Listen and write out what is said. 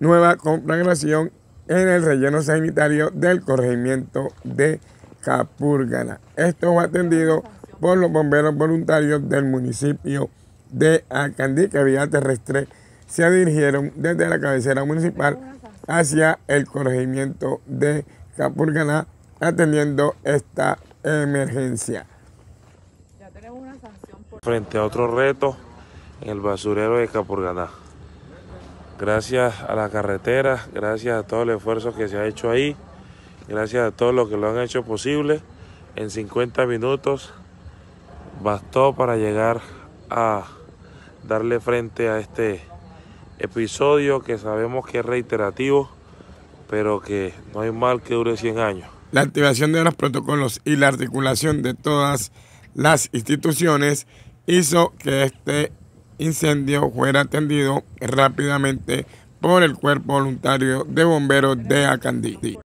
nueva conflagración en el relleno sanitario del corregimiento de Capurgana. Esto fue atendido por los bomberos voluntarios del municipio de Acandí, que vía terrestre se dirigieron desde la cabecera municipal hacia el corregimiento de Capurganá atendiendo esta emergencia. Frente a otro reto en el basurero de Capurganá. Gracias a la carretera, gracias a todo el esfuerzo que se ha hecho ahí, gracias a todos los que lo han hecho posible. En 50 minutos bastó para llegar a darle frente a este episodio que sabemos que es reiterativo, pero que no hay mal que dure 100 años. La activación de los protocolos y la articulación de todas las instituciones hizo que este incendio fuera atendido rápidamente por el Cuerpo Voluntario de Bomberos de Acandí.